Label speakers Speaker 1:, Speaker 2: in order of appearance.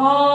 Speaker 1: all